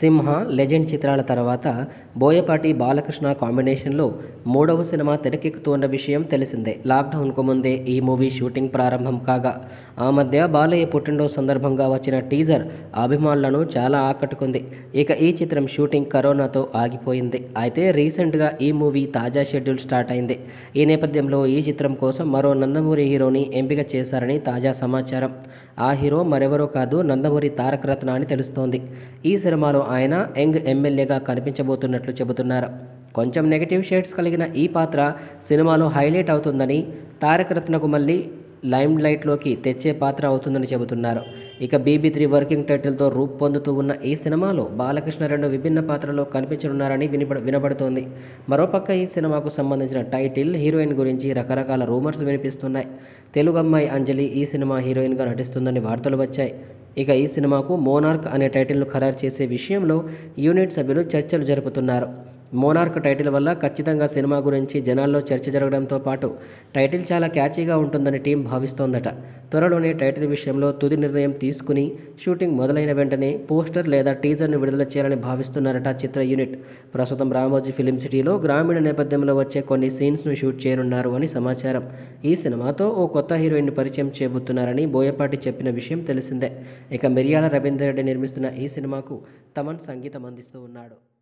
సింహ legend చిత్రాల తర్వాత బోయపాటి బాలకృష్ణ కాంబినేషన్లో మూడవ సినిమా తెరకెక్కుతున్న విషయం తెలిసిందే. లాక్డౌన్కు ముందే ఈ మూవీ షూటింగ్ ప్రారంభం కాగా ఆ మధ్య బాలయ్య పుట్టినరోజు సందర్భంగా వచ్చిన టీజర్ అభిమానులను చాలా ఆకట్టుకుంది. ఇక ఈ చిత్రం షూటింగ్ కరోనాతో ఆగిపోయింది. అయితే రీసెంట్గా ఈ మూవీ తాజా షెడ్యూల్ స్టార్ట్ అయింది. ఈ నేపథ్యంలో ఈ చిత్రం కోసం మరో నందమూరి హీరోని ఎంపిక చేశారని తాజా సమాచారం. ఆ హీరో మరెవరో కాదు నందమూరి తారక రత్న అని తెలుస్తోంది. ఈ సినిమాలో ఆయన యంగ్ ఎమ్మెల్యేగా కనిపించబోతున్నట్లు చెబుతున్నారు. కొంచెం నెగిటివ్ షేడ్స్ కలిగిన ఈ పాత్ర సినిమాలో హైలైట్ అవుతుందని తారక రత్నకు మళ్ళీ లైమ్ లైట్లోకి తెచ్చే పాత్ర అవుతుందని చెబుతున్నారు. ఇక బీబీ త్రీ వర్కింగ్ టైటిల్తో రూపొందుతూ ఉన్న ఈ సినిమాలో బాలకృష్ణ రెండు విభిన్న పాత్రలో కనిపించనున్నారని వినిపడ వినబడుతోంది. మరోపక్క ఈ సినిమాకు సంబంధించిన టైటిల్ హీరోయిన్ గురించి రకరకాల రూమర్స్ వినిపిస్తున్నాయి. తెలుగు అమ్మాయి అంజలి ఈ సినిమా హీరోయిన్గా నటిస్తుందని వార్తలు వచ్చాయి. ఇక ఈ సినిమాకు మోనార్క్ అనే టైటిల్ను ఖరారు చేసే విషయంలో యూనిట్ సభ్యులు చర్చలు జరుపుతున్నారు. మోనార్క్ టైటిల్ వల్ల ఖచ్చితంగా సినిమా గురించి జనాల్లో చర్చ జరగడంతో పాటు టైటిల్ చాలా క్యాచీగా ఉంటుందని టీం భావిస్తోందట. త్వరలోనే టైటిల్ విషయంలో తుది నిర్ణయం తీసుకుని షూటింగ్ మొదలైన వెంటనే పోస్టర్ లేదా టీజర్ను విడుదల చేయాలని భావిస్తున్నారట చిత్ర యూనిట్. ప్రస్తుతం రామోజీ ఫిలిం సిటీలో గ్రామీణ నేపథ్యంలో వచ్చే కొన్ని సీన్స్ను షూట్ చేయనున్నారు అని సమాచారం. ఈ సినిమాతో ఓ కొత్త హీరోయిన్ పరిచయం చేయబోతున్నారని బోయపాటి చెప్పిన విషయం తెలిసిందే. ఇక మిరియాల రవీందర్ రెడ్డి నిర్మిస్తున్న ఈ సినిమాకు తమన్ సంగీతం అందిస్తూ ఉన్నాడు.